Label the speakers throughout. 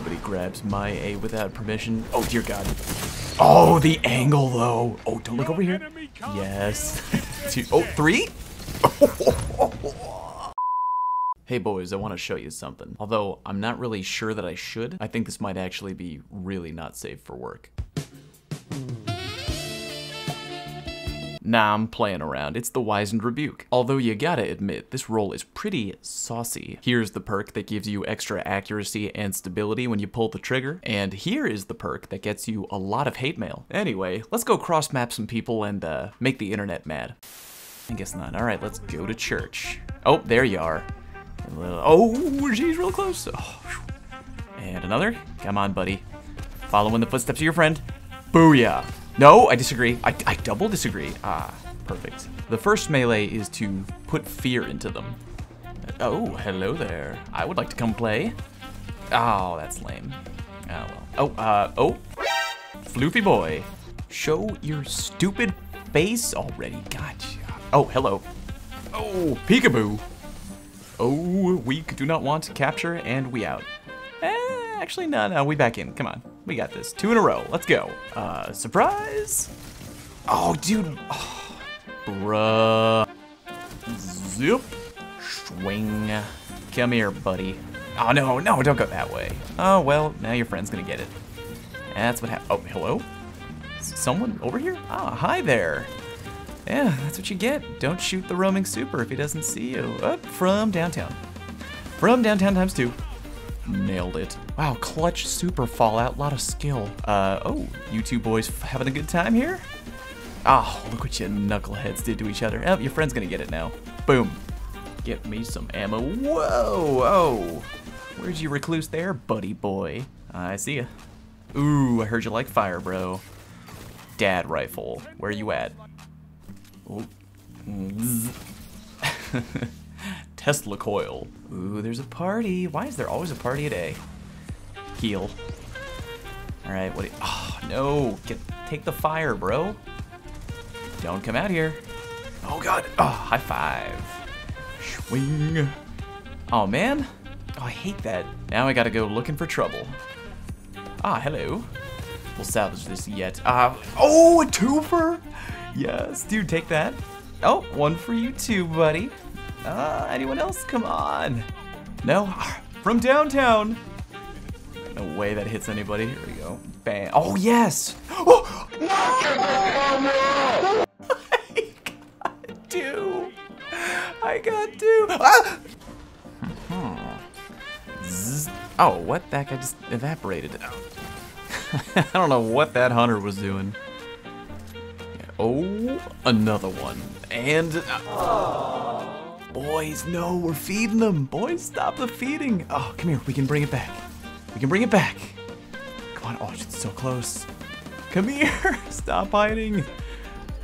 Speaker 1: Nobody grabs my A without permission. Oh, dear God. Oh, the angle, though. Oh, don't look over here. Yes. Two, oh, three? Hey boys, I want to show you something. Although I'm not really sure that I should, I think this might actually be really not safe for work. Nah, I'm playing around. It's the Wizened Rebuke. Although you gotta admit, this roll is pretty saucy. Here's the perk that gives you extra accuracy and stability when you pull the trigger, and here is the perk that gets you a lot of hate mail. Anyway, let's go cross-map some people and uh, make the internet mad. I guess not. Alright, let's go to church. Oh, there you are. Oh, she's real close. Oh, and another. Come on, buddy. Following the footsteps of your friend. Booyah. No, I disagree. I, I double disagree. Ah, perfect. The first melee is to put fear into them. Oh, hello there. I would like to come play. Oh, that's lame. Oh, well. Oh, uh, oh. Floofy boy. Show your stupid face already. Gotcha. Oh, hello. Oh, peekaboo. Oh, we do not want to capture, and we out. Eh, actually, no, no, we back in. Come on. We got this. Two in a row. Let's go. Uh, surprise. Oh, dude. Oh, bruh. Zip. Swing. Come here, buddy. Oh, no, no, don't go that way. Oh, well, now your friend's gonna get it. That's what happened. Oh, hello? Someone over here? Ah, hi there. Yeah, that's what you get. Don't shoot the roaming super if he doesn't see you. Up from downtown. From downtown times two. Nailed it. Wow, clutch super fallout, lot of skill. Uh, oh, you two boys having a good time here? Oh, look what you knuckleheads did to each other. Oh, your friend's gonna get it now. Boom. Get me some ammo. Whoa, oh. Where'd you recluse there, buddy boy? I see ya. Ooh, I heard you like fire, bro. Dad rifle. Where are you at? Tesla coil. Ooh, there's a party. Why is there always a party at A? Heal. All right, what? Do you, oh no! Get take the fire, bro. Don't come out here. Oh god! Oh, high five. Swing. Oh man. Oh, I hate that. Now I gotta go looking for trouble. Ah, hello. We'll salvage this yet. Uh, oh, a twofer! Yes, dude, take that. Oh, one for you too, buddy. Uh, anyone else? Come on. No? From downtown. No way that hits anybody. Here we go. Bam. Oh, yes! Oh! I got two. I got two. Ah! Oh, what? That guy just evaporated. I don't know what that hunter was doing. Oh, another one. And... Uh, boys, no, we're feeding them. Boys, stop the feeding. Oh, come here. We can bring it back. We can bring it back. Come on. Oh, it's so close. Come here. Stop hiding.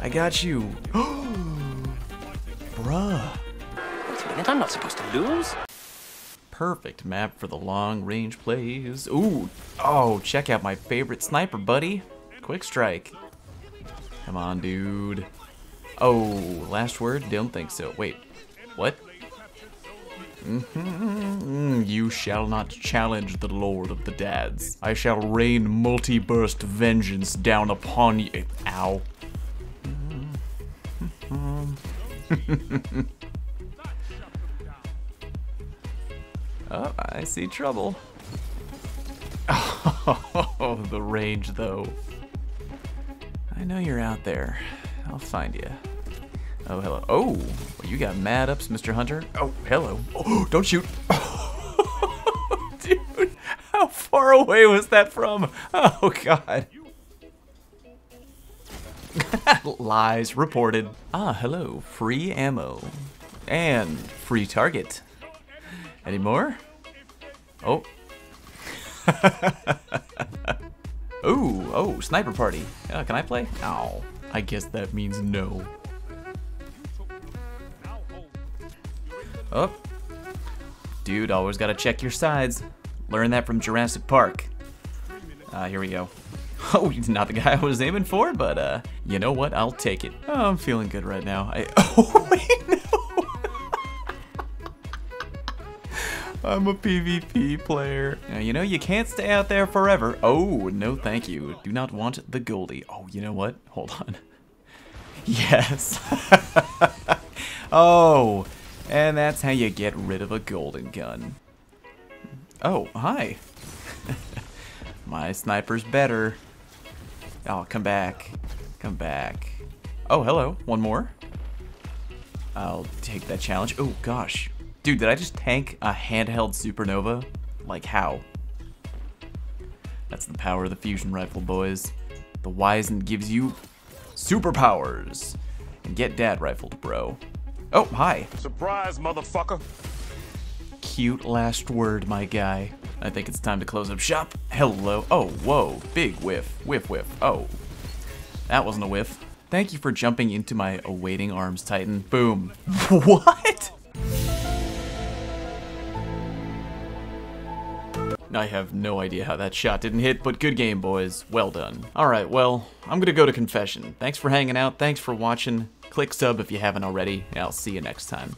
Speaker 1: I got you. Bruh.
Speaker 2: Wait a minute, I'm not supposed to lose.
Speaker 1: Perfect map for the long range plays. Ooh. Oh, check out my favorite sniper, buddy. Quick strike. Come on, dude. Oh, last word? Don't think so. Wait, what? Mm -hmm. You shall not challenge the Lord of the Dads. I shall rain multi-burst vengeance down upon you. Ow. oh, I see trouble. Oh, the range, though. I know you're out there. I'll find you. Oh, hello. Oh, you got mad ups, Mr. Hunter. Oh, hello. Oh, don't shoot. Dude, how far away was that from? Oh, God. Lies reported. Ah, hello. Free ammo. And free target. Any more? Oh. Ooh, oh, sniper party. Uh, can I play? Oh, I guess that means no. Oh. Dude, always gotta check your sides. Learn that from Jurassic Park. Uh, here we go. Oh, he's not the guy I was aiming for, but uh, you know what? I'll take it. Oh, I'm feeling good right now. I, oh, wait, no. I'm a PvP player. Now, you know, you can't stay out there forever. Oh, no thank you. Do not want the Goldie. Oh, you know what? Hold on. Yes. oh, and that's how you get rid of a golden gun. Oh, hi. My sniper's better. Oh, come back. Come back. Oh, hello. One more. I'll take that challenge. Oh, gosh. Dude, did I just tank a handheld supernova? Like, how? That's the power of the fusion rifle, boys. The Wizened gives you superpowers. And get dad rifled, bro. Oh, hi.
Speaker 3: Surprise, motherfucker.
Speaker 1: Cute last word, my guy. I think it's time to close up shop. Hello. Oh, whoa. Big whiff. Whiff, whiff. Oh. That wasn't a whiff. Thank you for jumping into my awaiting arms, Titan. Boom. what? I have no idea how that shot didn't hit, but good game, boys. Well done. Alright, well, I'm gonna go to confession. Thanks for hanging out, thanks for watching. Click sub if you haven't already, and I'll see you next time.